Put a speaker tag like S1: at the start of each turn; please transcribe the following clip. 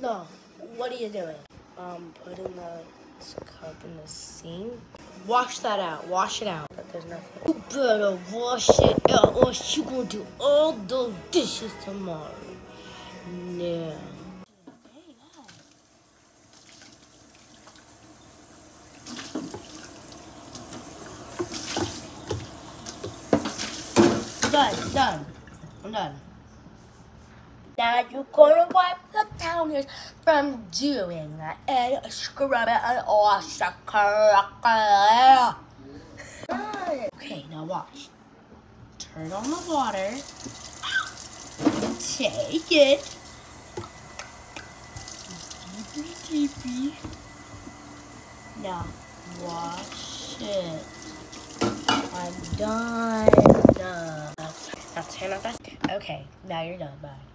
S1: No. What are you doing? Um, putting the cup in the sink. Wash that out. Wash it out. But there's nothing. You better wash it out or she gonna do all those dishes tomorrow. No. Done, done. I'm done. Now you're gonna wipe the counters from doing that and scrub it and the car. Okay, now watch. Turn on the water. Take it. Deepy, deepy. Now wash it. I'm done. That's, that's that. Okay, now you're done. Bye.